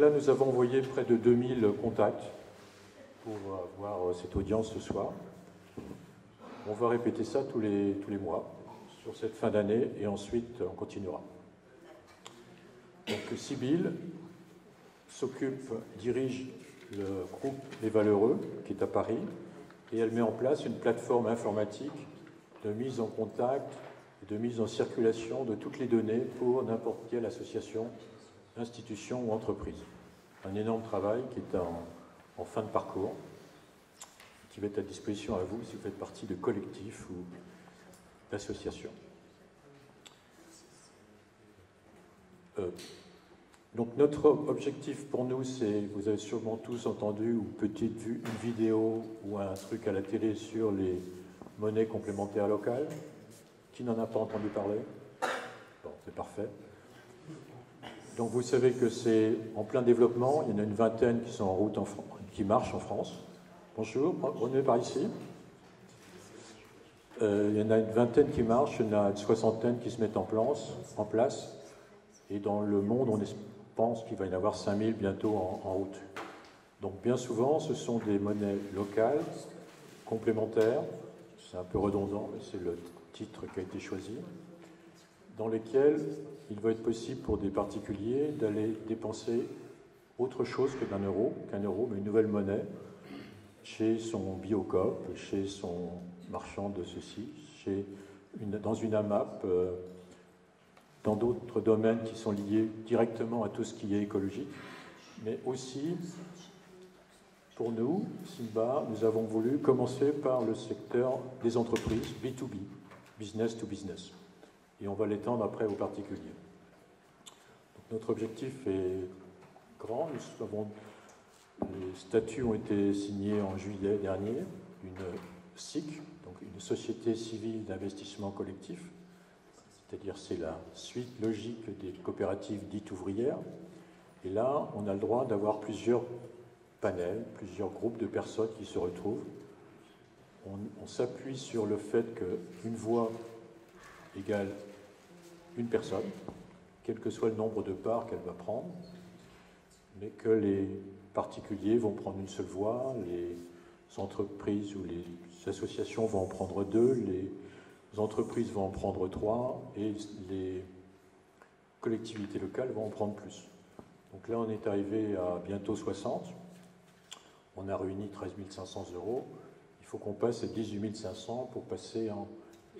là, nous avons envoyé près de 2000 contacts pour avoir cette audience ce soir. On va répéter ça tous les, tous les mois sur cette fin d'année et ensuite on continuera. Donc Sibyl s'occupe, dirige le groupe Les Valeureux qui est à Paris et elle met en place une plateforme informatique de mise en contact de mise en circulation de toutes les données pour n'importe quelle association, institution ou entreprise. Un énorme travail qui est en, fin de parcours, qui va être à disposition à vous si vous faites partie de collectifs ou d'associations. Euh, donc notre objectif pour nous, c'est, vous avez sûrement tous entendu ou peut-être vu une vidéo ou un truc à la télé sur les monnaies complémentaires locales. Qui n'en a pas entendu parler? Bon, c'est parfait. Donc vous savez que c'est en plein développement. Il y en a une vingtaine qui sont en route, en qui marchent en France. Bonjour, venez par ici. Euh, il y en a une vingtaine qui marchent, il y en a une soixantaine qui se mettent en place. Et dans le monde, on pense qu'il va y en avoir 5000 bientôt en, en route. Donc bien souvent, ce sont des monnaies locales, complémentaires, c'est un peu redondant, mais c'est le titre qui a été choisi, dans lesquelles il va être possible pour des particuliers d'aller dépenser autre chose que d'un euro, qu'un euro, mais une nouvelle monnaie, chez son biocop, chez son marchand de ceci, chez dans une AMAP, euh, dans d'autres domaines qui sont liés directement à tout ce qui est écologique, mais aussi, pour nous, Simba, nous avons voulu commencer par le secteur des entreprises, B2B, business to business, et on va l'étendre après aux particuliers. notre objectif est grand, nous avons, les statuts ont été signés en juillet dernier, une SIC, donc une société civile d'investissement collectif, c'est-à-dire c'est la suite logique des coopératives dites ouvrières. Et là, on a le droit d'avoir plusieurs panels, plusieurs groupes de personnes qui se retrouvent. On, s'appuie sur le fait qu'une voix égale une personne, quel que soit le nombre de parts qu'elle va prendre, mais que les particuliers vont prendre une seule voix, les entreprises ou les associations vont en prendre deux, les les entreprises vont en prendre trois et les collectivités locales vont en prendre plus. Donc là, on est arrivé à bientôt 60. On a réuni 13 500 euros. Il faut qu'on passe à 18 500 pour passer en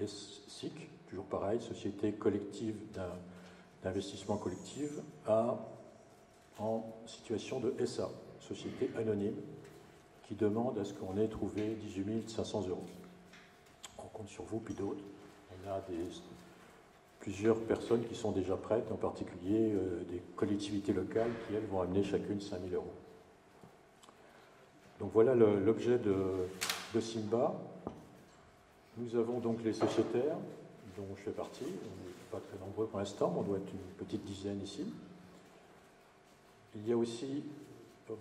SIC, toujours pareil, Société collective d'investissement collectif, en situation de SA, Société anonyme, qui demande à ce qu'on ait trouvé 18 500 euros sur vous, puis d'autres. On a plusieurs personnes qui sont déjà prêtes, en particulier euh, des collectivités locales qui, elles, vont amener chacune 5000 euros. Donc voilà l'objet de, de, Simba. Nous avons donc les sociétaires, dont je fais partie. On n'est pas très nombreux pour l'instant, on doit être une petite dizaine ici. Il y a aussi,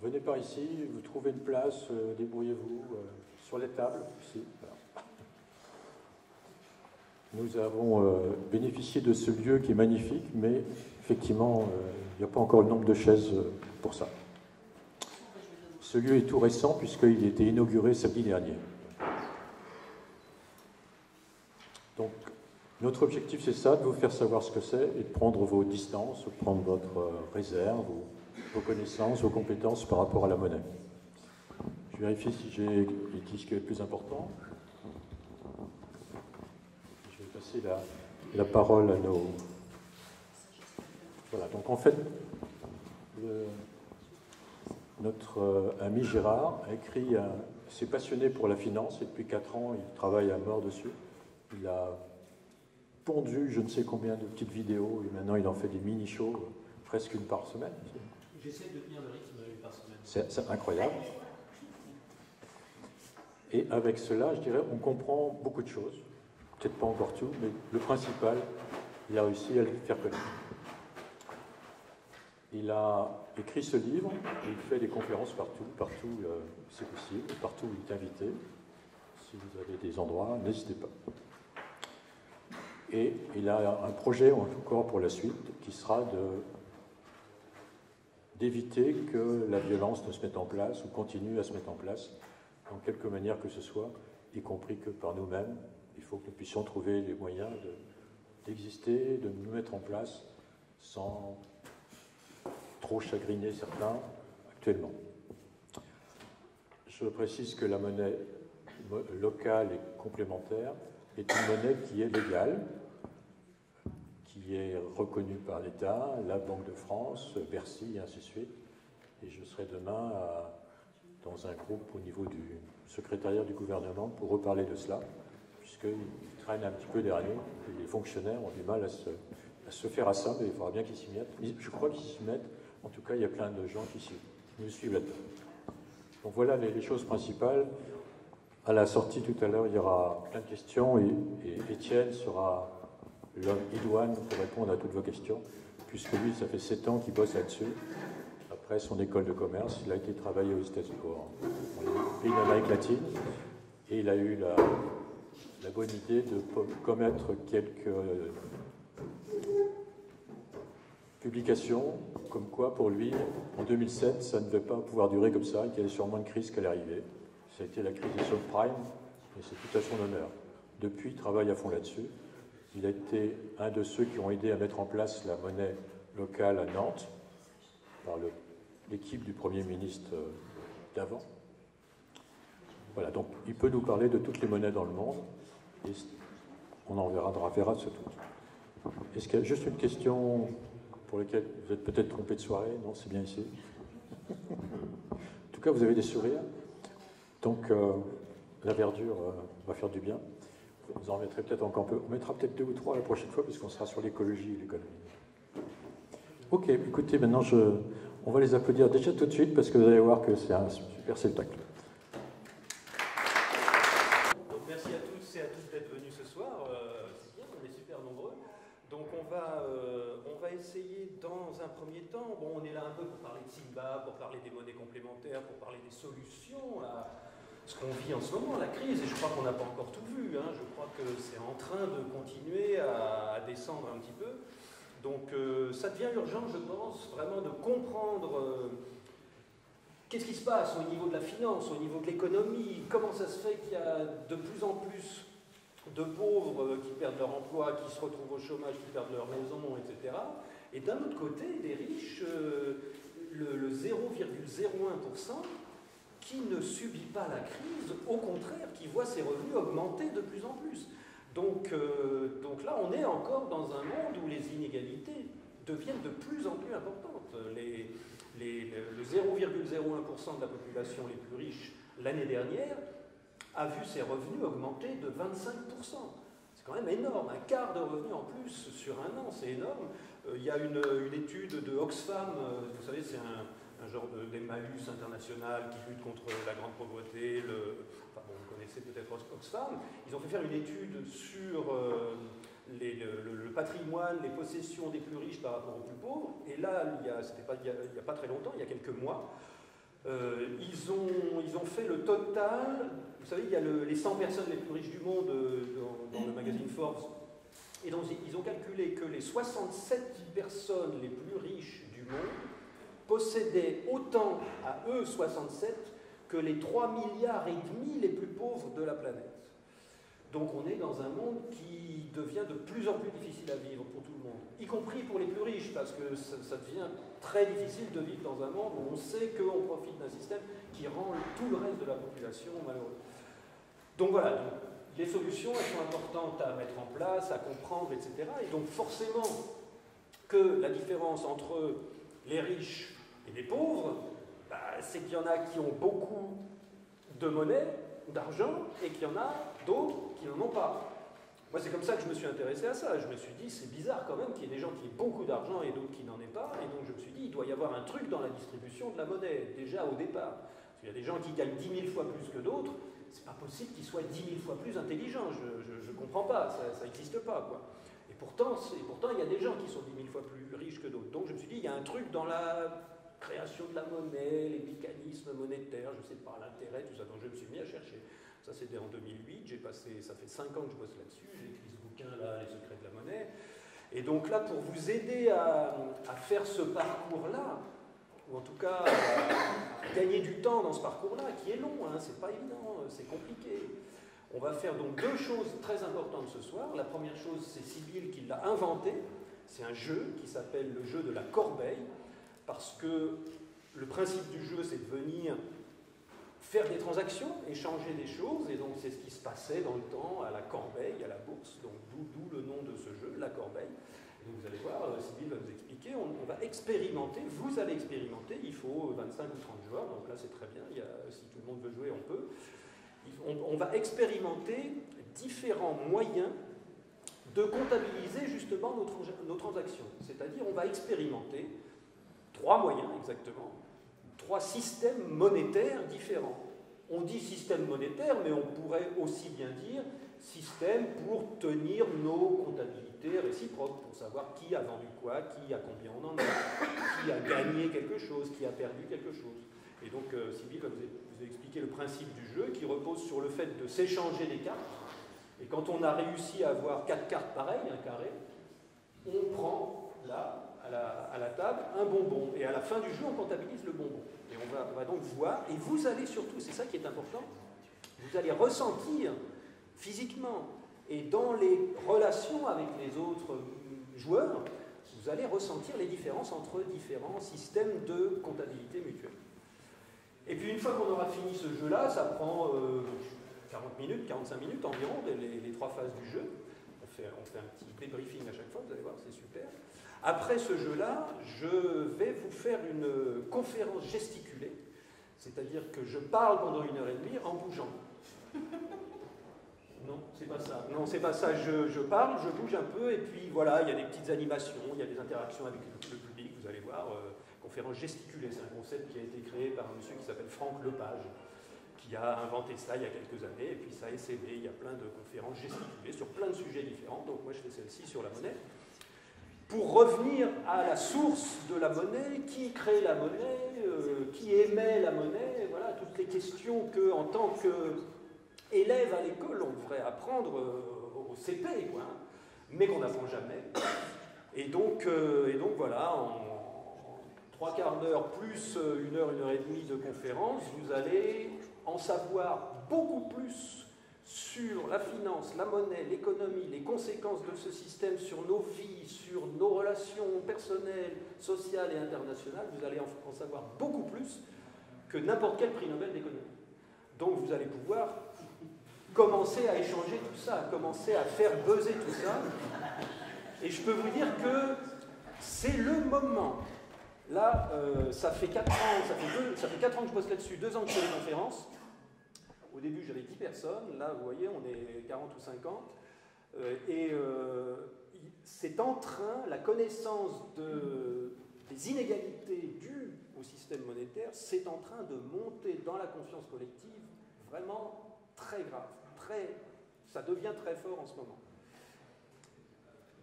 venez par ici, vous trouvez une place, euh, débrouillez-vous, euh, sur les tables, ici. Nous avons euh, bénéficié de ce lieu qui est magnifique, mais effectivement, il n'y a pas encore le nombre de chaises pour ça. Ce lieu est tout récent puisqu'il a été inauguré samedi dernier. Donc, notre objectif, c'est ça, de vous faire savoir ce que c'est et de prendre vos distances, de prendre votre réserve, vos connaissances, vos compétences par rapport à la monnaie. Je vérifie si j'ai dit ce qui est le plus important la, parole à nos. Voilà, donc en fait, notre euh, ami Gérard a écrit, s'est passionné pour la finance et depuis 4 ans, il travaille à mort dessus. Il a pondu je ne sais combien de petites vidéos et maintenant il en fait des mini-shows, presque une par semaine. J'essaie de tenir le rythme une par semaine. C'est incroyable. Et avec cela, je dirais, on comprend beaucoup de choses peut-être pas encore tout, mais le principal, il a réussi à le faire connaître. Il a écrit ce livre, il fait des conférences partout, partout euh, c'est possible, partout où il est invité. Si vous avez des endroits, n'hésitez pas. Et il a un projet encore pour la suite qui sera de d'éviter que la violence ne se mette en place ou continue à se mettre en place, en quelque manière que ce soit, y compris que par nous-mêmes. Il faut que nous puissions trouver les moyens d'exister, de, nous mettre en place sans trop chagriner certains actuellement. Je précise que la monnaie locale et complémentaire est une monnaie qui est légale, qui est reconnue par l'État, la Banque de France, Bercy, et ainsi de suite. Et je serai demain dans un groupe au niveau du secrétariat du gouvernement pour reparler de cela, puisqu'il traîne un petit peu derrière. Les fonctionnaires ont du mal à se, à se faire à ça, mais il faudra bien qu'ils s'y mettent. Je crois qu'ils s'y mettent. En tout cas, il y a plein de gens qui, nous suivent là-dedans. Donc voilà les, choses principales. À la sortie tout à l'heure, il y aura plein de questions et, et Étienne sera l'homme idoine pour répondre à toutes vos questions, puisque lui, ça fait sept ans qu'il bosse là-dessus. Après son école de commerce, il a été travaillé aux États-Unis, en pays d'Amérique latine, et il a eu la, la bonne idée de commettre quelques publications comme quoi, pour lui, en 2007, ça ne devait pas pouvoir durer comme ça, et qu'il y avait sûrement une crise qui allait arriver. Ça a été la crise des subprimes, et c'est tout à son honneur. Depuis, il travaille à fond là-dessus. Il a été un de ceux qui ont aidé à mettre en place la monnaie locale à Nantes, par l'équipe du Premier ministre euh, d'avant. Voilà, donc il peut nous parler de toutes les monnaies dans le monde, on en verra, verra ce tout. Est-ce qu'il y a juste une question pour lesquels vous êtes peut-être trompé de soirée? Non, c'est bien ici. en tout cas, vous avez des sourires. Donc, euh, la verdure euh, va faire du bien. Vous en mettrez peut-être encore un peu. On mettra peut-être deux ou trois la prochaine fois, puisqu'on sera sur l'écologie et l'économie. Ok, écoutez, maintenant, on va les applaudir déjà tout de suite, parce que vous allez voir que c'est un super spectacle. merci à tous et à toutes d'être venus ce soir. Euh, c'est bien, on est super nombreux. Donc, on va on va essayer dans un premier temps, bon, on est là un peu pour parler de Simba, pour parler des monnaies complémentaires, pour parler des solutions ce qu'on vit en ce moment, la crise, et je crois qu'on n'a pas encore tout vu. Hein. je crois que c'est en train de continuer à, descendre un petit peu. Donc euh, ça devient urgent, je pense, vraiment de comprendre euh, qu'est-ce qui se passe au niveau de la finance, au niveau de l'économie, comment ça se fait qu'il y a de plus en plus de pauvres euh, qui perdent leur emploi, qui se retrouvent au chômage, qui perdent leur maison, etc. Et d'un autre côté, des riches, le, 0,01% qui ne subit pas la crise, au contraire, qui voit ses revenus augmenter de plus en plus. Donc, euh, donc là, on est encore dans un monde où les inégalités deviennent de plus en plus importantes. Le 0,01% de la population les plus riches l'année dernière a vu ses revenus augmenter de 25%. C'est quand même énorme, un quart de revenus en plus sur un an, c'est énorme. Euh, il y a une, étude de Oxfam, euh, vous savez, c'est un, genre d'Emmaüs international qui lutte contre la grande pauvreté. Le, enfin vous connaissez peut-être Oxfam. Ils ont fait faire une étude sur euh, le, patrimoine, les possessions des plus riches par rapport aux plus pauvres. Et là, il n'y a, a, pas très longtemps, il y a quelques mois, euh, ils, ont, ils ont fait le total, vous savez, il y a les 100 personnes les plus riches du monde euh, dans, le magazine Forbes, et donc ils ont calculé que les 67 personnes les plus riches du monde possédaient autant à eux 67 que les 3 milliards et demi les plus pauvres de la planète. Donc on est dans un monde qui devient de plus en plus difficile à vivre pour tout le monde, y compris pour les plus riches, parce que ça, devient très difficile de vivre dans un monde où on sait qu'on profite d'un système qui rend tout le reste de la population malheureux. Donc voilà, les solutions, elles sont importantes à mettre en place, à comprendre, etc. Et donc forcément que la différence entre les riches et les pauvres, bah, c'est qu'il y en a qui ont beaucoup de monnaie, d'argent, et qu'il y en a d'autres qui n'en ont pas. Moi, c'est comme ça que je me suis intéressé à ça. Je me suis dit, c'est bizarre quand même qu'il y ait des gens qui aient beaucoup d'argent et d'autres qui n'en aient pas. Et donc, je me suis dit, il doit y avoir un truc dans la distribution de la monnaie, déjà au départ. Parce qu'il y a des gens qui gagnent 10 000 fois plus que d'autres. C'est pas possible qu'ils soient 10 000 fois plus intelligents. Je ne comprends pas. Ça n'existe pas, quoi. Et pourtant, et pourtant, il y a des gens qui sont 10 000 fois plus riches que d'autres. Donc, je me suis dit, il y a un truc dans la création de la monnaie, les mécanismes monétaires, je sais pas, l'intérêt, tout ça. Donc, je me suis mis à chercher. Ça, c'était en 2008. J'ai passé, ça fait 5 ans que je bosse là-dessus. J'ai écrit ce bouquin-là, Les secrets de la monnaie. Et donc là, pour vous aider à, faire ce parcours-là, ou en tout cas à gagner du temps dans ce parcours-là, qui est long, hein, c'est pas évident, c'est compliqué. On va faire donc deux choses très importantes ce soir. La première chose, c'est Sibylle qui l'a inventé. C'est un jeu qui s'appelle le jeu de la corbeille, parce que le principe du jeu, c'est de venir faire des transactions, échanger des choses, et donc c'est ce qui se passait dans le temps à la corbeille, à la bourse, donc d'où le nom de ce jeu, la corbeille. donc vous allez voir, euh, Sybille va vous expliquer, on, va expérimenter, vous allez expérimenter, il faut 25 ou 30 joueurs, donc là c'est très bien, si tout le monde veut jouer, on peut. On, va expérimenter différents moyens de comptabiliser justement nos transactions. C'est-à-dire on va expérimenter trois moyens exactement, trois systèmes monétaires différents. On dit système monétaire, mais on pourrait aussi bien dire système pour tenir nos comptabilités réciproques, pour savoir qui a vendu quoi, qui a combien on en a, qui a gagné quelque chose, qui a perdu quelque chose. Et donc, euh, Sylvie, comme vous avez expliqué le principe du jeu, qui repose sur le fait de s'échanger des cartes. Et quand on a réussi à avoir quatre cartes pareilles, un carré, on prend là, à la, table un bonbon. Et à la fin du jeu, on comptabilise le bonbon. Et on va, on va donc voir, et vous allez surtout, c'est ça qui est important, vous allez ressentir physiquement et dans les relations avec les autres joueurs, vous allez ressentir les différences entre différents systèmes de comptabilité mutuelle. Et puis une fois qu'on aura fini ce jeu-là, ça prend 40 euh, minutes, 45 minutes environ, les, les, trois phases du jeu. On fait, on fait un petit débriefing à chaque fois, vous allez voir, c'est super. Après ce jeu-là, je vais vous faire une conférence gesticulée, c'est-à-dire que je parle pendant une heure et demie en bougeant. Non, c'est pas ça. Non, c'est pas ça. Je, parle, je bouge un peu, et puis voilà, il y a des petites animations, il y a des interactions avec le, public, vous allez voir. Euh, conférence gesticulée, c'est un concept qui a été créé par un monsieur qui s'appelle Franck Lepage, qui a inventé ça il y a quelques années, et puis ça a essaimé. Il y a plein de conférences gesticulées sur plein de sujets différents. Donc moi, je fais celle-ci sur la monnaie pour revenir à la source de la monnaie, qui crée la monnaie, euh, qui émet la monnaie, voilà, toutes les questions que, en tant qu'élève à l'école, on devrait apprendre euh, au CP, hein, mais qu'on n'apprend jamais. Et donc, euh, et donc voilà, en, trois quarts d'heure plus une heure, une heure et demie de conférence, vous allez en savoir beaucoup plus sur la finance, la monnaie, l'économie, les conséquences de ce système sur nos vies, sur nos relations personnelles, sociales et internationales, vous allez en savoir beaucoup plus que n'importe quel prix Nobel d'économie. Donc vous allez pouvoir commencer à échanger tout ça, commencer à faire buzzer tout ça. Et je peux vous dire que c'est le moment. Là, euh, ça fait 4 ans, ça fait, ça fait 4 ans que je bosse là-dessus, 2 ans que je fais des conférences. Au début, j'avais 10 personnes. Là, vous voyez, on est 40 ou 50. Euh, et euh, c'est en train, la connaissance de, des inégalités dues au système monétaire, c'est en train de monter dans la confiance collective vraiment très grave. Très, ça devient très fort en ce moment.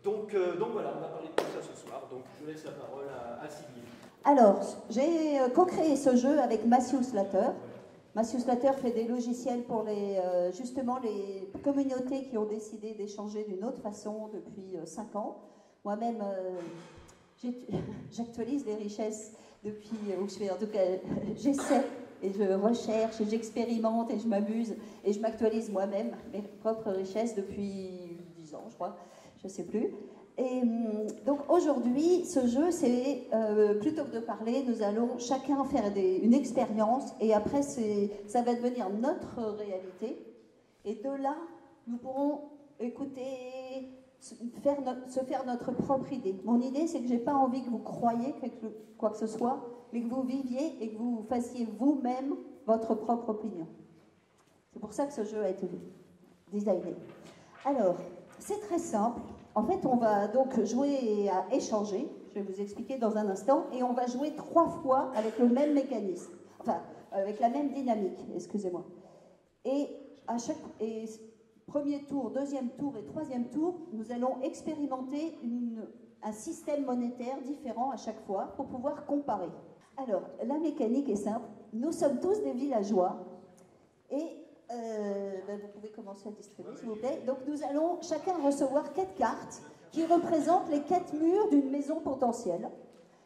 Donc, euh, donc voilà, on va parler de tout ça ce soir. Donc je laisse la parole à, à Alors, j'ai co-créé ce jeu avec Matthew Slater. Matthew Slater fait des logiciels pour les, euh, justement les communautés qui ont décidé d'échanger d'une autre façon depuis 5 euh, ans. Moi-même, euh, j'actualise les richesses depuis où je fais. En tout cas, j'essaie et je recherche et j'expérimente et je m'amuse et je m'actualise moi-même mes propres richesses depuis 10 ans, je crois, je ne sais plus. Et hum, donc aujourd'hui, ce jeu, c'est euh, plutôt que de parler, nous allons chacun faire une expérience et après, ça va devenir notre réalité. Et de là, nous pourrons écouter, faire se faire notre propre idée. Mon idée, c'est que je n'ai pas envie que vous croyiez quoi que ce soit, mais que vous viviez et que vous fassiez vous-même votre propre opinion. C'est pour ça que ce jeu a été designé. Alors, c'est très simple. En fait, on va donc jouer à échanger, je vais vous expliquer dans un instant, et on va jouer trois fois avec le même mécanisme, enfin, avec la même dynamique, excusez-moi. Et à chaque premier tour, deuxième tour et troisième tour, nous allons expérimenter un système monétaire différent à chaque fois pour pouvoir comparer. Alors, la mécanique est simple. Nous sommes tous des villageois et euh, ben, vous pouvez commencer à distribuer, s'il vous plaît. Donc, nous allons chacun recevoir quatre cartes qui représentent les quatre murs d'une maison potentielle.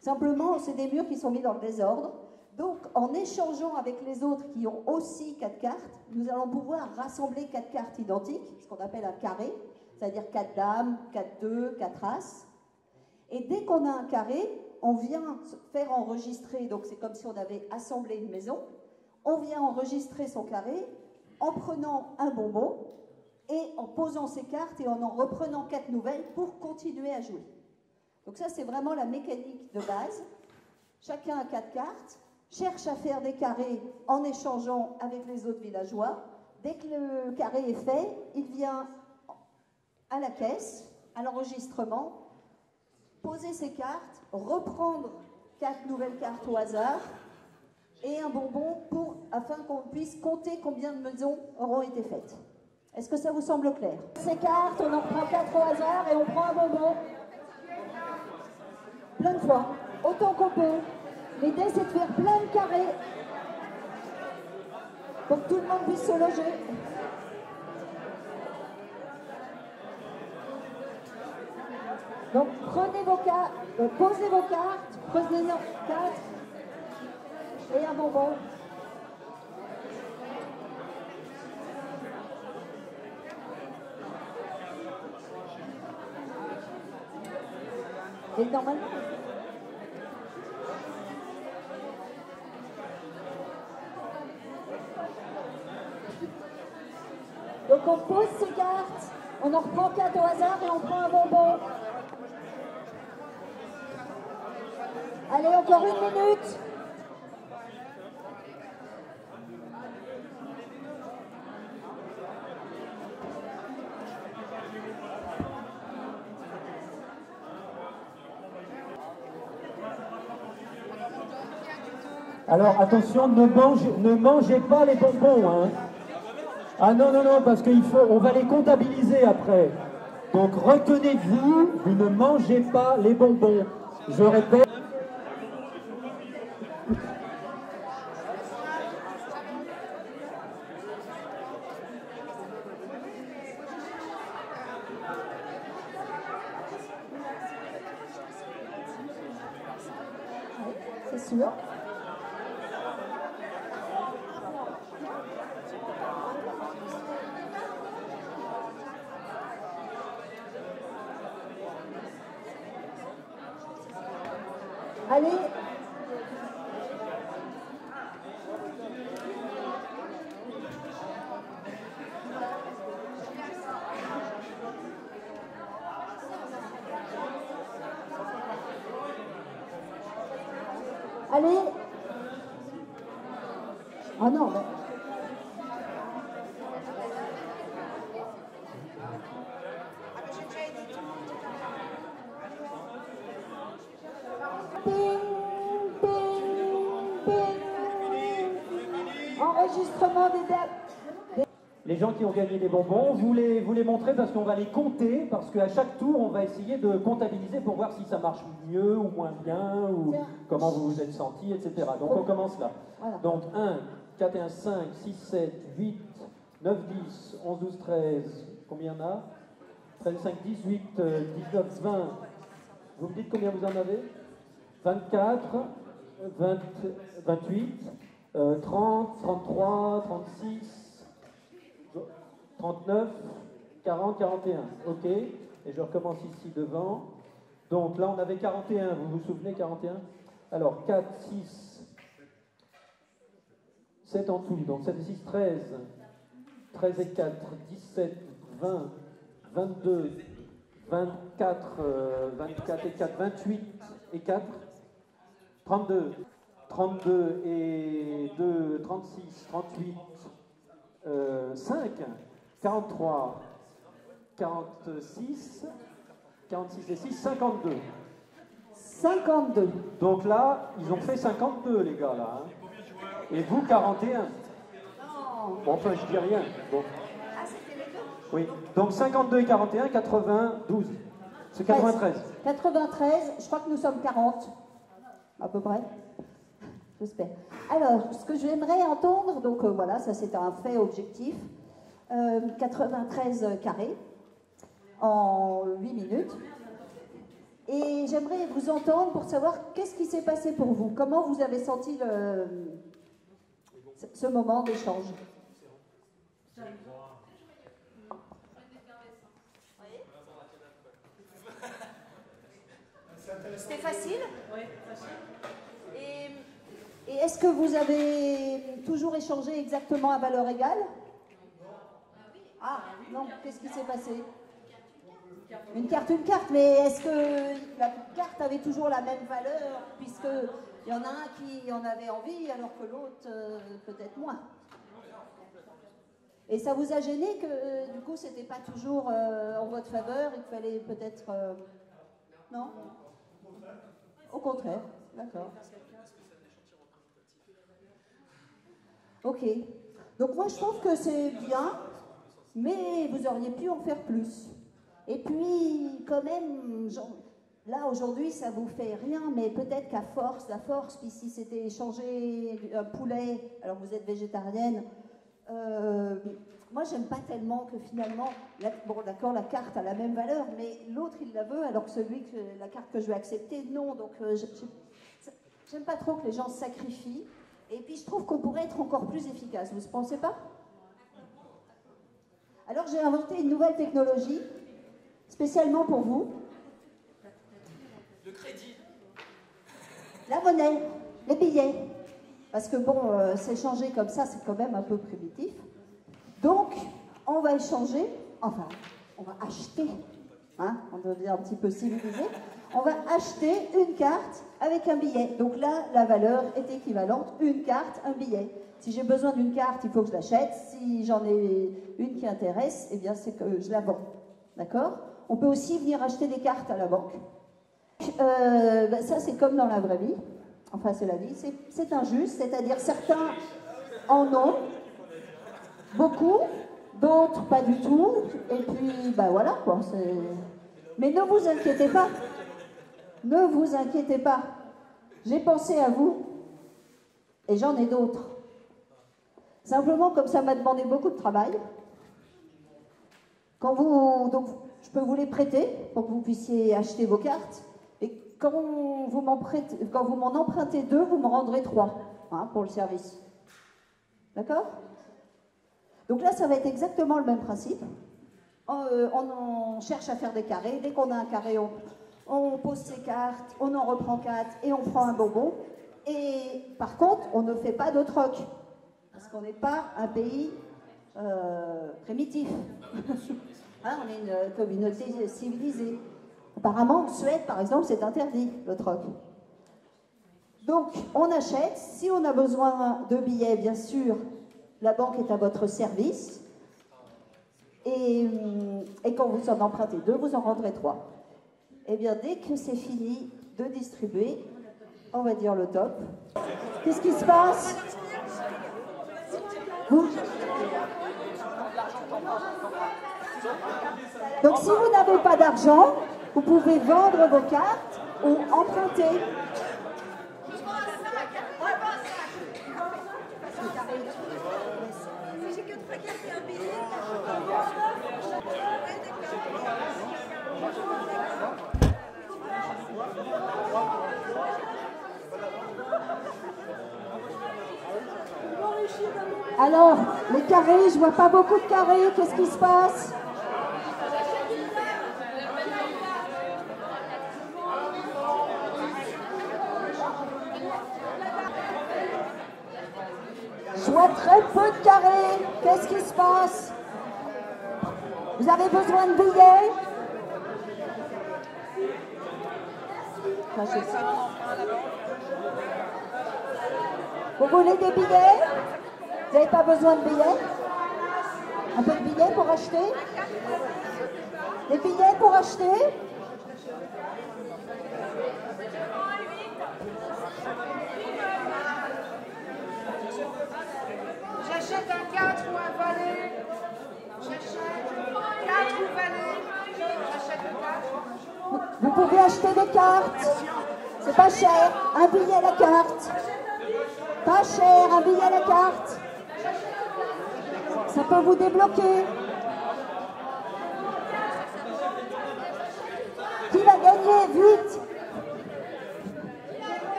Simplement, c'est des murs qui sont mis dans le désordre. Donc, en échangeant avec les autres qui ont aussi quatre cartes, nous allons pouvoir rassembler quatre cartes identiques, ce qu'on appelle un carré, c'est-à-dire quatre dames, quatre deux, quatre as. Et dès qu'on a un carré, on vient faire enregistrer, donc c'est comme si on avait assemblé une maison, on vient enregistrer son carré en prenant un bonbon et en posant ses cartes et en en reprenant quatre nouvelles pour continuer à jouer. Donc ça, c'est vraiment la mécanique de base. Chacun a quatre cartes, cherche à faire des carrés en échangeant avec les autres villageois. Dès que le carré est fait, il vient à la caisse, à l'enregistrement, poser ses cartes, reprendre quatre nouvelles cartes au hasard et un bonbon pour, afin qu'on puisse compter combien de maisons auront été faites. Est-ce que ça vous semble clair? Ces cartes, on en prend quatre au hasard et on prend un bonbon. Plein de fois, autant qu'on peut. L'idée, c'est de faire plein de carrés pour que tout le monde puisse se loger. Donc prenez vos cartes, euh, posez vos cartes, prenez vos cartes et un bonbon. Et normalement. Donc on pose ses cartes, on en reprend quatre au hasard et on prend un bonbon. Allez, encore une minute. Alors attention, ne mangez, pas les bonbons. Hein. Ah non, non, non, parce qu'il faut, on va les comptabiliser après. Donc retenez-vous, vous ne mangez pas les bonbons. Je répète. Oui, c'est sûr. Allez. Allez. Ah non, mais... Gagné des bonbons, vous les, vous les montrez parce qu'on va les compter, parce qu'à chaque tour, on va essayer de comptabiliser pour voir si ça marche mieux ou moins bien, ou Tiens. comment vous vous êtes senti, etc. Donc on commence là. Voilà. Donc 1, 4 et 1, 5, 6, 7, 8, 9, 10, 11, 12, 13. Combien il y en a? 13, 5, 18, euh, 19, 20. Vous me dites combien vous en avez? 24, 20, 28, euh, 30, 33, 36, 39, 40, 41. Ok. Et je recommence ici devant. Donc là, on avait 41. Vous vous souvenez, 41 Alors, 4, 6, 7 en tout. Donc 7 et 6, 13. 13 et 4, 17, 20, 22, 24, euh, 24 et 4, 28 et 4, 32, 32 et 2, 36, 38, euh, 5, 43, 46, 46 et 6, 52. 52. Donc là, ils ont fait 52, les gars, là. hein. Et vous, 41. Bon, enfin, je dis rien. Bon. Oui. Donc 52 et 41, 92. C'est 93. 93, je crois que nous sommes 40, à peu près. J'espère. Alors, ce que j'aimerais entendre, donc euh, voilà, ça c'est un fait objectif. Euh, 93 carrés en 8 minutes. Et j'aimerais vous entendre pour savoir qu'est-ce qui s'est passé pour vous. Comment vous avez senti le, ce moment d'échange? C'était facile? Oui, facile. Et, et est-ce que vous avez toujours échangé exactement à valeur égale? Ah, non, qu'est-ce qui s'est passé? Une carte, une carte, mais est-ce que la carte avait toujours la même valeur Puisqu'il y en a un qui en avait envie alors que l'autre euh, peut-être moins? Et ça vous a gêné que euh, du coup c'était pas toujours euh, en votre faveur qu'il fallait peut-être. non? Au contraire, d'accord. Ok. Donc moi je trouve que c'est bien, mais vous auriez pu en faire plus. Et puis quand même, là aujourd'hui ça vous fait rien, mais peut-être qu'à force, la force, puis si c'était échanger un poulet, alors vous êtes végétarienne, euh, moi j'aime pas tellement que finalement, la- bon d'accord la carte a la même valeur, mais l'autre il la veut alors que celui que la carte que je vais accepter non. Donc euh, j'aime pas trop que les gens se sacrifient. Et puis je trouve qu'on pourrait être encore plus efficace. Vous ne pensez pas? Alors j'ai inventé une nouvelle technologie spécialement pour vous. Le crédit. La monnaie, les billets. Parce que bon, euh, s'échanger comme ça, c'est quand même un peu primitif. Donc, on va échanger, enfin, on va acheter, hein, on devient un petit peu civilisé, on va acheter une carte avec un billet. Donc là, la valeur est équivalente, une carte, un billet. Si j'ai besoin d'une carte, il faut que je l'achète. Si j'en ai une qui intéresse, eh bien, c'est que je la vends. D'accord? On peut aussi venir acheter des cartes à la banque. Euh, ben, ça, c'est comme dans la vraie vie. Enfin, c'est la vie. C'est- injuste, c'est-à-dire certains en ont, beaucoup, d'autres pas du tout. Et puis, ben voilà quoi. Mais ne vous inquiétez pas. Ne vous inquiétez pas. J'ai pensé à vous et j'en ai d'autres. Simplement, comme ça m'a demandé beaucoup de travail, quand vous, donc, je peux vous les prêter pour que vous puissiez acheter vos cartes. Et quand vous m'en empruntez deux, vous me rendrez trois hein, pour le service. D'accord? Donc là, ça va être exactement le même principe. On, euh, on cherche à faire des carrés. Dès qu'on a un carré, on, on pose ses cartes, on en reprend quatre et on prend un bonbon. Et par contre, on ne fait pas de troc. Parce qu'on n'est pas un pays euh, primitif. Hein, on est une communauté civilisée. Apparemment, en Suède, par exemple, c'est interdit, le troc. Donc, on achète. Si on a besoin de billets, bien sûr, la banque est à votre service. Et, hum, et quand vous en empruntez deux, vous en rendrez trois. Et bien, dès que c'est fini de distribuer, on va dire le top. Qu'est-ce qui se passe? Donc, si vous n'avez pas d'argent, vous pouvez vendre vos cartes ou emprunter. J'ai que trois cartes et un billet. Ouais, Alors, les carrés, je vois pas beaucoup de carrés. Qu'est-ce qui se passe? Je vois très peu de carrés. Qu'est-ce qui se passe? Vous avez besoin de billets? Vous voulez des billets? Vous n'avez pas besoin de billets? Un peu de billets pour acheter? Des billets pour acheter? J'achète un 4 ou un valet. J'achète 4 ou valet. J'achète un 4. Vous pouvez acheter des cartes. C'est pas cher. Un billet à la carte. Pas cher, un billet à la carte. Ça peut vous débloquer. Qui va gagner Vite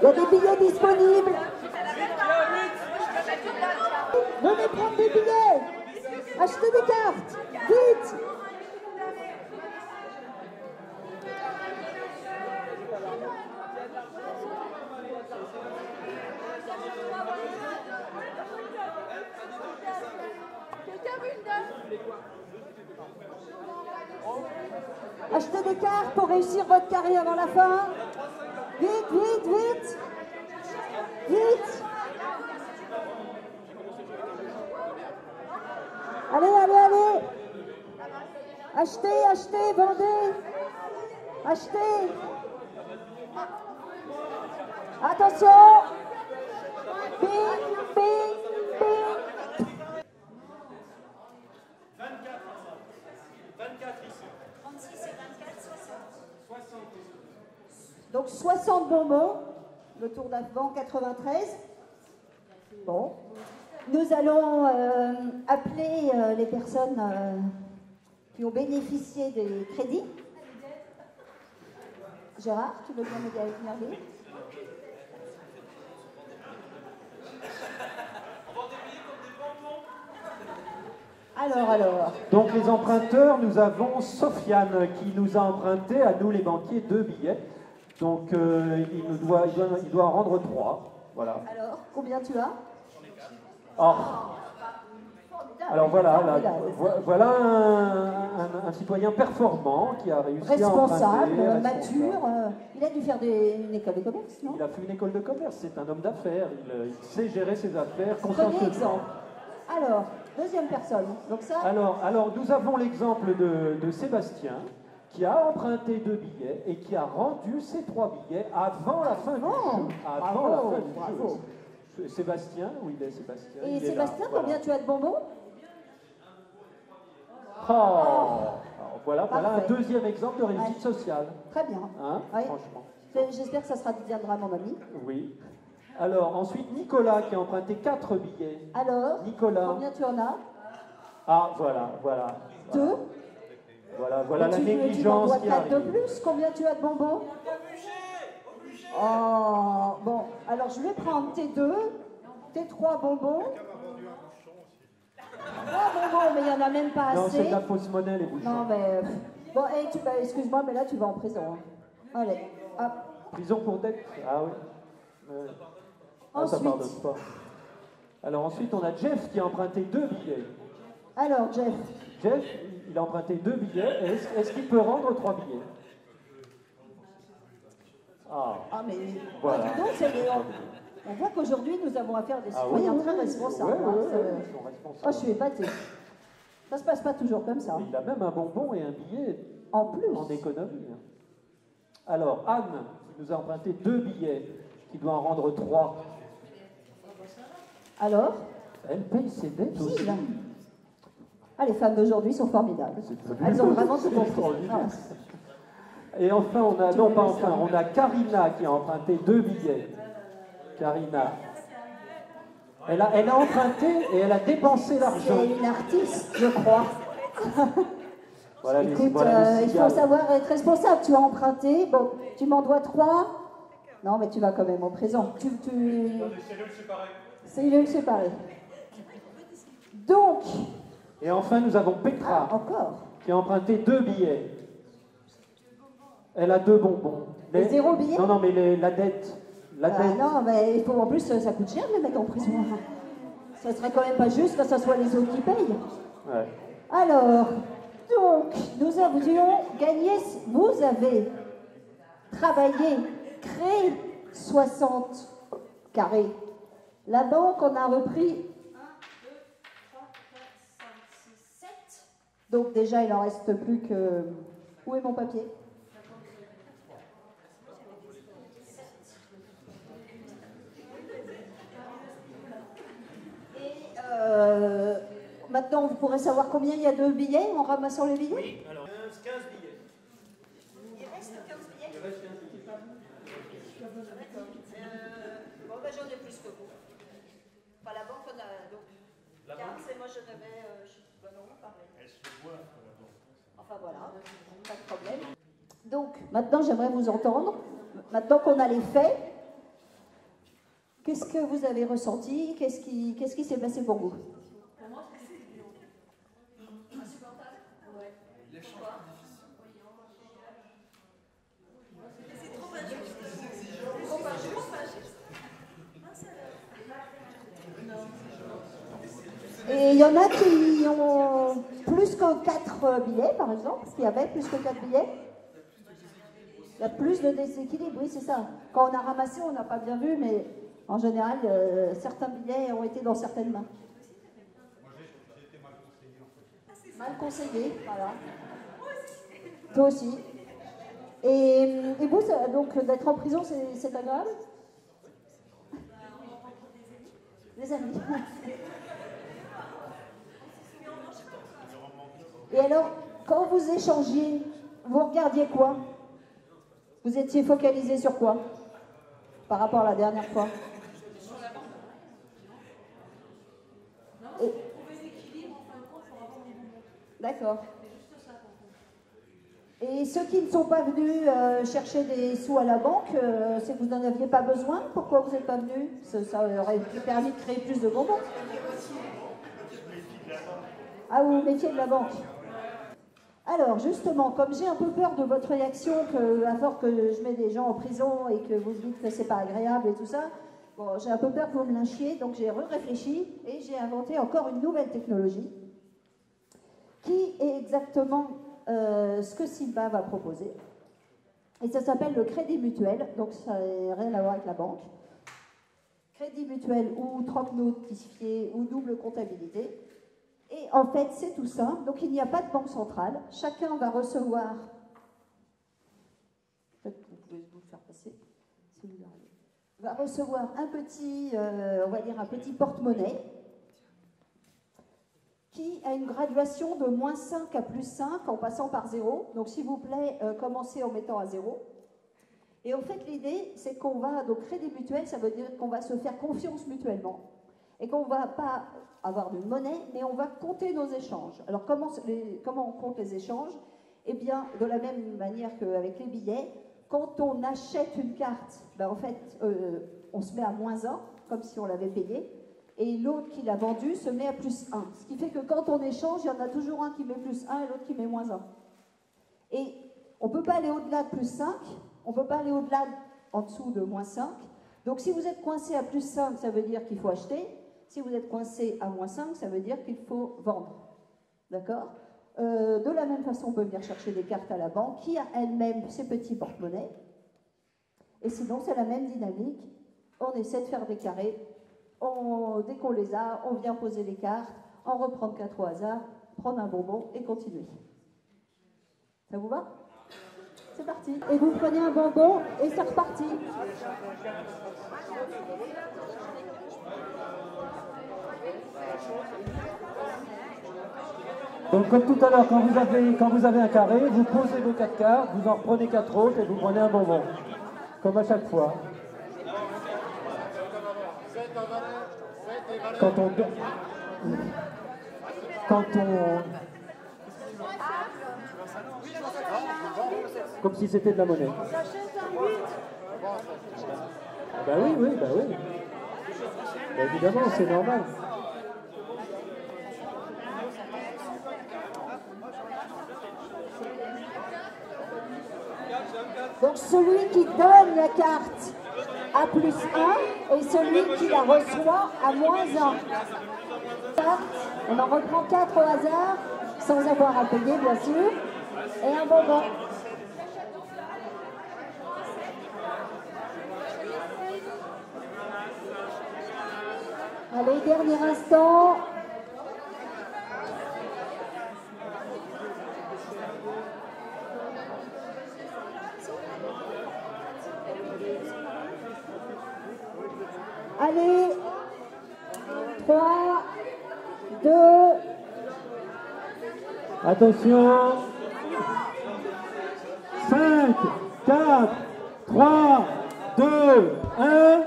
Il y a des billets disponibles. Venez prendre des billets. Achetez des cartes. Vite réussir votre carrière avant la fin. Vite, vite, vite. Vite. Allez, allez, allez. Achetez, achetez, vendez. Achetez. Attention. Bing, bing, bing. 24 24 ici. Donc 60 bonbons, le tour d'avant 93. Bon. Nous allons euh, appeler euh, les personnes euh, qui ont bénéficié des crédits. Gérard, tu veux bien m'aider avec Merlin? Alors, alors. Donc les emprunteurs, nous avons Sofiane qui nous a emprunté à nous les banquiers deux billets. Donc euh, il, nous doit, il, doit, il doit en rendre trois. Voilà. Alors, combien tu as Oh, alors voilà, là, voilà un, un- un citoyen performant qui a réussi à Responsable, euh, responsable. mature. euh, il a dû faire des- une école de commerce, non? Il a fait une école de commerce, c'est un homme d'affaires, il, euh, il sait gérer ses affaires Premier exemple. Alors, deuxième personne. Donc ça, Alors, alors, nous avons l'exemple de, de Sébastien qui a emprunté deux billets et qui a rendu ces trois billets avant la fin Bravo, du jeu. Avant bravo, la fin du bravo. jeu. Sébastien, où il est Sébastien et il Sébastien, voilà. combien tu as de bonbons Oh Alors, Voilà, voilà un deuxième exemple de réussite sociale. Très bien. Hein, Oui. Franchement. J'espère que ça sera deviendra mon ami. Oui. Alors, ensuite, Nicolas qui a emprunté quatre billets. Alors, Nicolas. combien tu en as? Ah, voilà, voilà. Deux. Voilà, voilà Et la tu, veux- tu m'en négligence dois qui quatre de arrive. plus? Combien tu as de bonbons? Oh, bon. Alors, je vais prendre tes deux, tes trois bonbons. Trois bonbons, mais il n'y en a même pas Non, c'est assez. de la fausse monnaie, les bouchons. Non, mais. euh, Bon, hey, tu- bah, excuse-moi, mais là, tu vas en prison. hein. Allez, hop. Prison pour dette Ah oui. Euh, ah, ça pardonne pas. Alors ensuite, on a Jeff qui a emprunté deux billets. Alors, Jeff, Jeff, il a emprunté deux billets. Est-ce qu'il peut rendre trois billets? Ah, Ah, mais. Voilà. Ah, donc, on, on voit qu'aujourd'hui, nous avons affaire à des Ah oui, citoyens très oui. hein, ils sont responsables. Oh, je suis épatée. Ça se passe pas toujours comme ça. Il a même un bonbon et un billet En plus. en économie. Alors, Anne, qui nous a emprunté deux billets, qui doit en rendre trois. Alors, Elle paye ses dettes aussi. Ah, les femmes d'aujourd'hui sont formidables. Elles ont vraiment tout compris. Ah. Et enfin, on a, non pas enfin, on a Karina qui a emprunté deux billets. Karina. Elle a, elle a emprunté et elle a dépensé l'argent. C'est une artiste, je crois. Voilà les, Écoute, les euh, il faut savoir être responsable. Tu as emprunté, bon, tu m'en dois trois. Non, mais tu vas quand même en prison. Tu, tu... Cellules séparées. Donc, Et enfin, nous avons ah, Petra encore. qui a emprunté deux billets. Elle a deux bonbons. Zéro billet Non, non, mais les- la dette. La Ah, dette. non, mais il faut, en plus, ça coûte cher de les mettre en prison. Ça serait quand même pas juste que ce soit les autres qui payent. Ouais. Alors, donc, nous avions gagné, vous avez travaillé, créé 60 carrés. La banque en a repris. 7. Donc déjà, il en reste plus que... Où est mon papier? Euh, maintenant, vous pourrez savoir combien il y a de billets en ramassant les billets? Oui, alors 15, 15 billets. Il reste 15 billets Il reste 15 billets. Bon, ben j'en ai plus que vous. Enfin, la banque, on a donc 15 et moi je devais. Euh, je... ben non, pareil. Enfin voilà, pas de problème. Donc, maintenant j'aimerais vous entendre. Maintenant qu'on a les faits, Qu'est-ce que vous avez ressenti? Qu'est-ce qui qu'est-ce qui s'est passé pour vous? Et il y en a qui ont plus que 4 billets, par exemple, qui avaient plus que 4 billets. Il y a plus de déséquilibre, oui, c'est ça. Quand on a ramassé, on n'a pas bien vu, mais en général, euh, certains billets ont été dans certaines mains. Mal conseillé, voilà. Toi aussi. Et, et vous, donc d'être en prison, c'est c'est agréable? Les amis. Et alors, quand vous échangiez, vous regardiez quoi? Vous étiez focalisé sur quoi Par rapport à la dernière fois Et- D'accord. Et ceux qui ne sont pas venus euh, chercher des sous à la banque, euh, c'est que vous n'en aviez pas besoin? Pourquoi vous n'êtes pas venus? Ça, ça aurait permis de créer plus de bonbons. Ah, vous vous méfiez de la banque alors justement, comme j'ai un peu peur de votre réaction, que, à force que je mets des gens en prison et que vous dites que c'est pas agréable et tout ça, j'ai un peu peur que vous me lynchiez, donc j'ai réfléchi et j'ai inventé encore une nouvelle technologie qui est exactement euh, ce que Silva va proposer. Et ça s'appelle le crédit mutuel, donc ça n'a rien à voir avec la banque. Crédit mutuel ou troc notifié ou double comptabilité. Et en fait, c'est tout simple. Donc, il n'y a pas de banque centrale. Chacun va recevoir. Vous pouvez vous faire passer. Va recevoir un petit, euh, on va dire un petit porte-monnaie qui a une graduation de moins 5 à plus 5 en passant par 0. Donc, s'il vous plaît, euh, commencez en mettant à 0. Et en fait, l'idée, c'est qu'on va, donc crédit mutuel, ça veut dire qu'on va se faire confiance mutuellement et qu'on va pas avoir de monnaie, mais on va compter nos échanges. Alors comment, on compte les échanges? Eh bien, de la même manière qu'avec les billets, quand on achète une carte, ben, en fait, euh, on se met à moins 1, comme si on l'avait payé, et l'autre qui l'a vendu se met à plus 1. Ce qui fait que quand on échange, il y en a toujours un qui met plus 1 et l'autre qui met moins 1. Et on ne peut pas aller au-delà de plus 5, on ne peut pas aller au-delà, de- en dessous de moins 5. Donc si vous êtes coincé à plus 5, ça veut dire qu'il faut acheter. Si vous êtes coincé à moins 5, ça veut dire qu'il faut vendre. D'accord Euh, De la même façon, on peut venir chercher des cartes à la banque qui a elle-même ses petits porte-monnaies. Et sinon, c'est la même dynamique. On essaie de faire des carrés. On- dès qu'on les a, on vient poser les cartes, en reprendre quatre au hasard, prendre un bonbon et continuer. Ça vous va C'est parti. Et vous prenez un bonbon et c'est reparti. Donc comme tout à l'heure, quand vous avez quand vous avez un carré, vous posez vos quatre cartes, vous en reprenez quatre autres et vous prenez un bonbon. Comme à chaque fois. Quand on quand on comme si c'était de la monnaie. Bah oui, oui, bah oui. Bah évidemment, c'est normal. Donc celui qui donne la carte à plus 1 et celui qui la reçoit à moins 1. Carte, On en reprend 4 au hasard, sans avoir à payer bien sûr, et un bonbon. Allez, dernier instant. Attention. 5, 4, 3, 2, 1.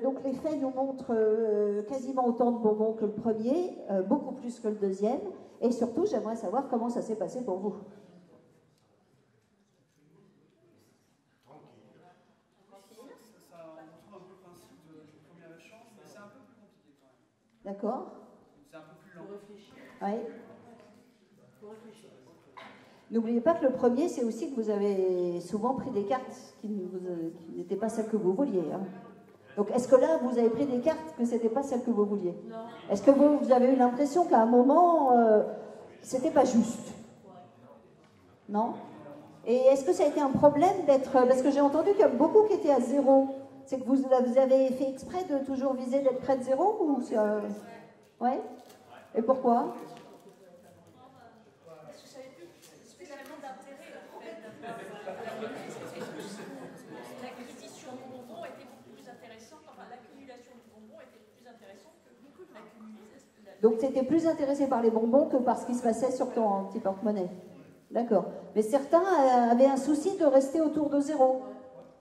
Donc, les faits nous montrent euh, quasiment autant de bonbons que le premier, euh, beaucoup plus que le deuxième. Et surtout, j'aimerais savoir comment ça s'est passé pour vous. D'accord C'est un peu plus lent. Oui. N'oubliez pas que le premier, c'est aussi que vous avez souvent pris des cartes qui n'étaient pas celles que vous vouliez. hein. Donc, est-ce que là, vous avez pris des cartes que ce n'étaient pas celles que vous vouliez? Est-ce que vous, vous avez eu l'impression qu'à un moment, euh, c'était pas juste? Non? Et est-ce que ça a été un problème d'être. Parce que j'ai entendu qu'il y a beaucoup qui étaient à zéro. C'est que vous, vous avez fait exprès de toujours viser d'être près de zéro ou euh, Ouais? Et pourquoi Parce que ça n'avait plus spécialement d'intérêt en fait. L'acquisition du bonbon était beaucoup plus intéressante, enfin l'accumulation du bonbon était plus intéressante que l'accumulation. Donc tu étais plus intéressé par les bonbons que par ce qui se passait sur ton petit porte-monnaie. D'accord. Mais certains euh, avaient un souci de rester autour de zéro.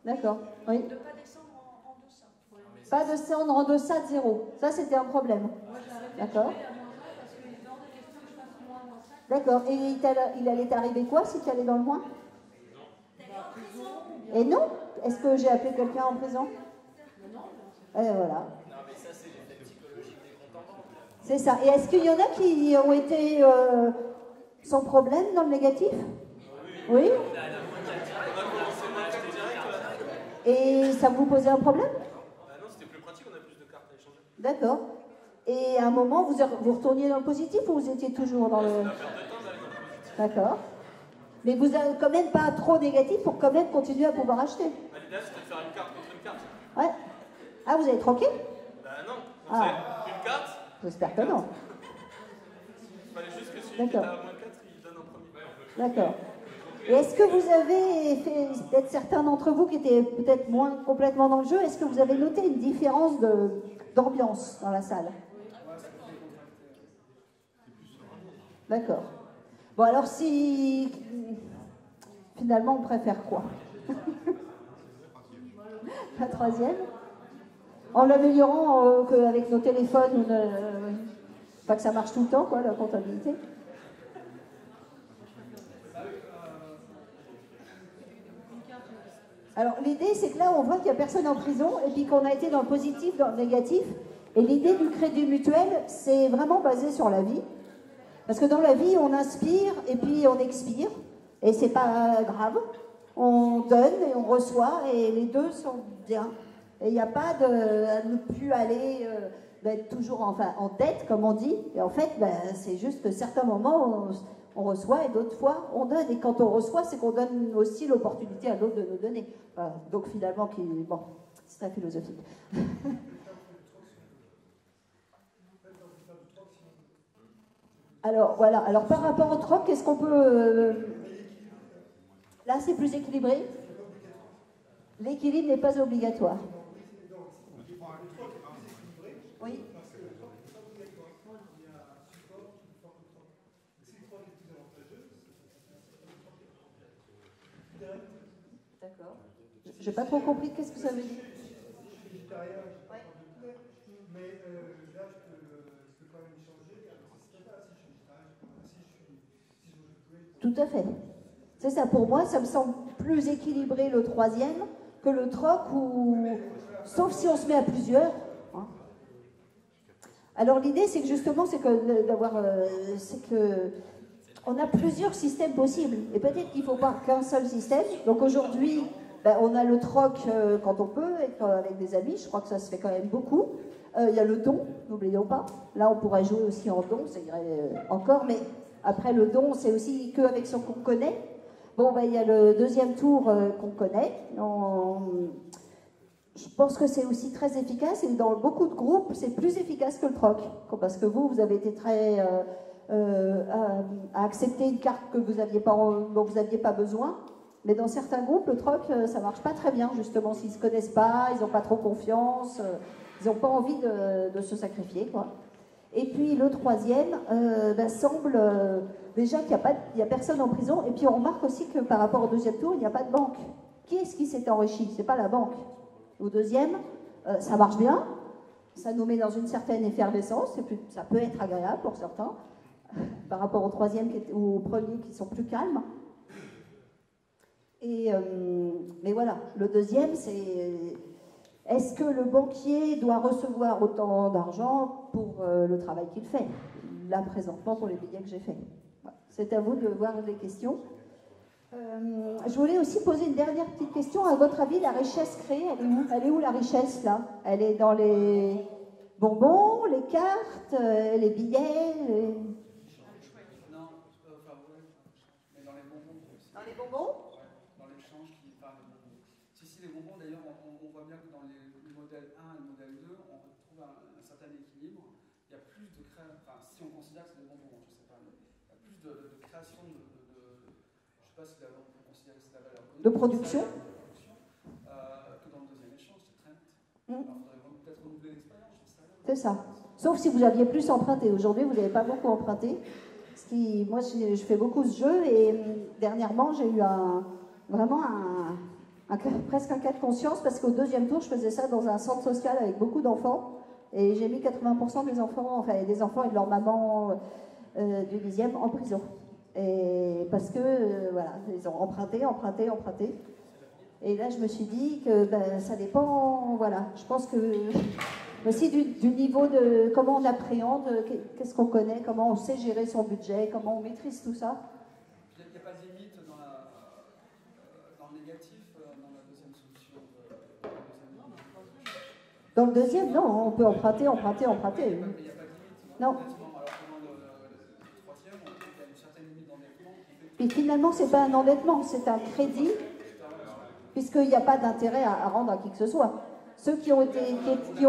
D'accord. Oui. De ne pas descendre en, deçà. Pas descendre en deçà de zéro. Ça, c'était un problème. D'accord. D'accord. Et il, allait t'arriver quoi si tu allais dans le moins? Et non? Est-ce que j'ai appelé quelqu'un en prison? Et voilà. Non, mais ça, c'est l'effet psychologique des comptes en banque. C'est ça. Et est-ce qu'il y en a qui ont été euh, sans problème dans le négatif? Oui Et ça vous posait un problème? Ah non, c'était plus pratique, on a plus de cartes à échanger. D'accord. Et à un moment, vous, vous retourniez dans le positif ou vous étiez toujours dans le... D'accord. Mais vous n'êtes quand même pas trop négatif pour quand même continuer à pouvoir acheter. Bah, L'idéal, c'était de faire une carte contre une carte. Ouais. Ah, vous avez troqué? Bah non, donc Ah. une carte, J'espère que non. D'accord. à moins 4, il donne en premier. D'accord. Et est-ce que vous avez fait, peut-être certains d'entre vous qui étaient peut-être moins complètement dans le jeu, est-ce que vous avez noté une différence de- d'ambiance dans la salle? D'accord. Bon, alors si. Finalement, on préfère quoi? La troisième En l'améliorant euh, qu'avec nos téléphones, on ne- pas que ça marche tout le temps, quoi, la comptabilité Alors l'idée, c'est que là, on voit qu'il n'y a personne en prison et puis qu'on a été dans le positif, dans le négatif. Et l'idée du crédit mutuel, c'est vraiment basé sur la vie. Parce que dans la vie, on inspire et puis on expire. Et c'est pas grave. On donne et on reçoit et les deux sont bien. Et il n'y a pas de à ne plus aller euh, d'être toujours enfin, en dette, comme on dit. Et en fait, ben, c'est juste que certains moments, on, reçoit et d'autres fois, on donne. Et quand on reçoit, c'est qu'on donne aussi l'opportunité à l'autre de nous donner. Donc finalement, qui, bon, c'est très philosophique. Alors voilà, alors par rapport au troc, qu'est-ce qu'on peut... euh, Là, c'est plus équilibré. L'équilibre n'est pas obligatoire. Oui. D'accord. J'ai pas trop compris qu'est-ce que ça veut dire. Mais euh, là, je peux, je peux quand même changer. Alors, si c'est pas si je suis végétarien, si je suis. Si je plus. Tout à fait. C'est ça, pour moi, ça me semble plus équilibré le troisième que le troc, ou... sauf si on se met à plusieurs. Alors l'idée, c'est que justement, c'est que d'avoir, euh, on a plusieurs systèmes possibles, et peut-être qu'il ne faut pas qu'un seul système. Donc aujourd'hui, ben, on a le troc euh, quand on peut, avec des amis, je crois que ça se fait quand même beaucoup. Euh, Il y a le don, n'oublions pas. Là, on pourrait jouer aussi en don, ça irait encore, mais après le don, c'est aussi qu'avec ce qu'on connaît. Bon, ben, il y a le deuxième tour qu'on connaît. On- Je pense que c'est aussi très efficace et dans beaucoup de groupes, c'est plus efficace que le troc. Parce que vous, vous avez été très euh, euh, à, accepter une carte que vous aviez pas, dont vous n'aviez pas besoin. Mais dans certains groupes, le troc, euh, ça marche pas très bien, justement, s'ils se connaissent pas, ils n'ont pas trop confiance, ils n'ont pas envie de, se sacrifier, quoi. Et puis le troisième euh, ben, semble déjà qu'il n'y a, a personne en prison. Et puis on remarque aussi que par rapport au deuxième tour, il n'y a pas de banque. Qui est-ce qui s'est enrichi? C'est pas la banque. Au deuxième, euh, ça marche bien. Ça nous met dans une certaine effervescence. Ça peut être agréable pour certains. Par rapport au troisième ou au premier qui sont plus calmes. Et, euh, mais voilà, le deuxième, c'est Est-ce que le banquier doit recevoir autant d'argent pour euh, le travail qu'il fait Là, présentement, pour les billets que j'ai faits? C'est à vous de voir les questions. Euh, je voulais aussi poser une dernière petite question. À votre avis, la richesse créée, elle est où Elle est où la richesse là? Elle est dans les bonbons, les cartes, euh, les billets les- Non, enfin, ouais, mais dans les bonbons? aussi. Dans l'échange qui parle des bonbons. Si, si, les bonbons, d'ailleurs, on, voit bien que dans les, le modèle 1 et le modèle 2, on retrouve un, un certain équilibre. Il y a plus de création, enfin, si on considère que c'est des bonbons, je sais pas, mais il y a plus de, de création de, sais pas si la, on peut considérer que c'est la valeur De production. de production, euh, que dans le deuxième échange, c'est très net. Mm. Alors, il faudrait peut-être renouveler l'expérience, j'en sais rien. C'est ça. Sauf si vous aviez plus emprunté. Aujourd'hui, vous n'avez pas beaucoup emprunté. Ce qui, moi, je, je fais beaucoup ce jeu et hum, dernièrement, j'ai eu un, vraiment un, presque un cas de conscience parce qu'au deuxième tour, je faisais ça dans un centre social avec beaucoup d'enfants et j'ai mis 80% des enfants, enfin des enfants et de leur maman euh, du dixième en prison. Et parce que, euh, voilà, ils ont emprunté, emprunté, emprunté. Et là, je me suis dit que ben, ça dépend, voilà, je pense que aussi du, du niveau de comment on appréhende, qu'est- qu'est-ce qu'on connaît, comment on sait gérer son budget, comment on maîtrise tout ça. Il n'y a, pas de limite dans, la, euh, dans le négatif, euh, dans la deuxième solution. Dans le deuxième, non, on peut emprunter, emprunter, emprunter. Il n'y a pas de limite. Non. Honnêtement, alors que dans le, le troisième, on trouve qu'il y a une certaine limite d'endettement qui fait que Et finalement, c'est pas un endettement, c'est un crédit, puisqu'il n'y a pas d'intérêt à, rendre à qui que ce soit. Ceux qui ont,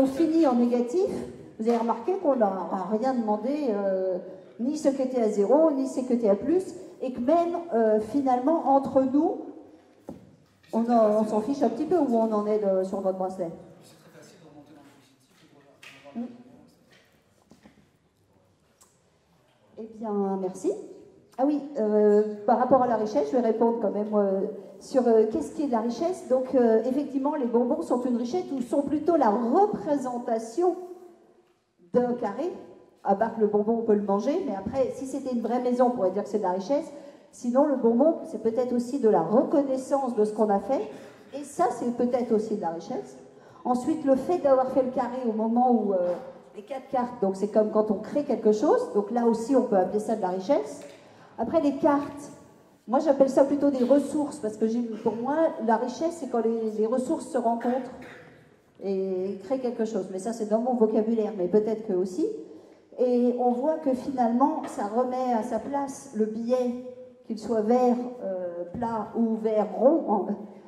fini en négatif, vous avez remarqué qu'on leur a rien demandé, euh, ni ceux qui étaient à zéro, ni ceux qui étaient à plus, et que même euh, finalement, entre nous, on, en- on s'en fiche un petit peu où on en est de- sur notre bracelet. le Eh bien, merci. Ah oui, euh, par rapport à la richesse, je vais répondre quand même euh, sur euh, qu'est-ce qui est de la richesse? Donc, effectivement, les bonbons sont une richesse ou sont plutôt la représentation d'un carré. À part que le bonbon, on peut le manger, mais après, si c'était une vraie maison, on pourrait dire que c'est de la richesse. Sinon, le bonbon, c'est peut-être aussi de la reconnaissance de ce qu'on a fait. Et ça, c'est peut-être aussi de la richesse. Ensuite, le fait d'avoir fait le carré au moment où les quatre cartes, donc c'est comme quand on crée quelque chose. Donc là aussi, on peut appeler ça de la richesse. Après, les cartes, moi j'appelle ça plutôt des ressources parce que pour moi, la richesse, c'est quand les, ressources se rencontrent et créent quelque chose. Mais ça, c'est dans mon vocabulaire, mais peut-être que aussi. Et on voit que finalement, ça remet à sa place le billet, qu'il soit vert, euh, plat ou vert rond. en-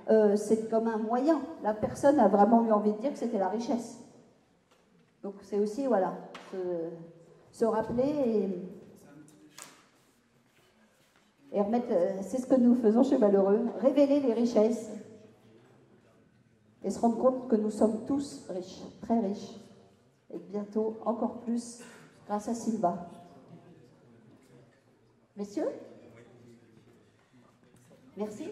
euh, c'est comme un moyen. La personne a vraiment eu envie de dire que c'était la richesse. Donc c'est aussi, voilà, se, se rappeler et, et remettre, euh, c'est ce que nous faisons chez Malheureux, révéler les richesses et se rendre compte que nous sommes tous riches, très riches, et bientôt encore plus grâce à Silva. Messieurs? Merci.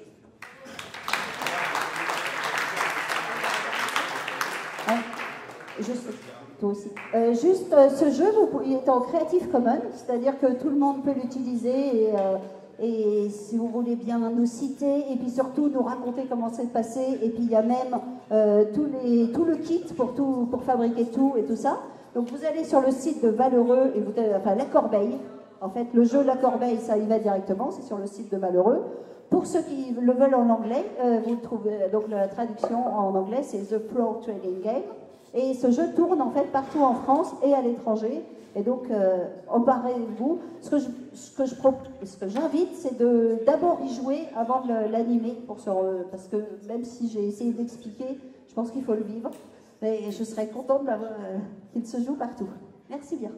Je sais, toi aussi. Euh, juste, euh, ce jeu, il est en Creative Commons, c'est-à-dire que tout le monde peut l'utiliser et, et si vous voulez bien nous citer et puis surtout nous raconter comment c'est passé et puis il y a même euh, tout le kit pour, fabriquer tout et tout ça. Donc vous allez sur le site de vous, enfin la Corbeille. En fait, le jeu La Corbeille, ça y va directement, c'est sur le site de Valheureux. Pour ceux qui le veulent en anglais, euh, vous trouvez donc la traduction en anglais, c'est The Pro Trading Game. Et ce jeu tourne en fait partout en France et à l'étranger. Et donc, euh, emparez-vous. Ce que pro- ce j'invite, c'est de d'abord y jouer avant de l'animer, parce que même si j'ai essayé d'expliquer, je pense qu'il faut le vivre. Mais je serais contente euh, qu'il se joue partout. Merci bien.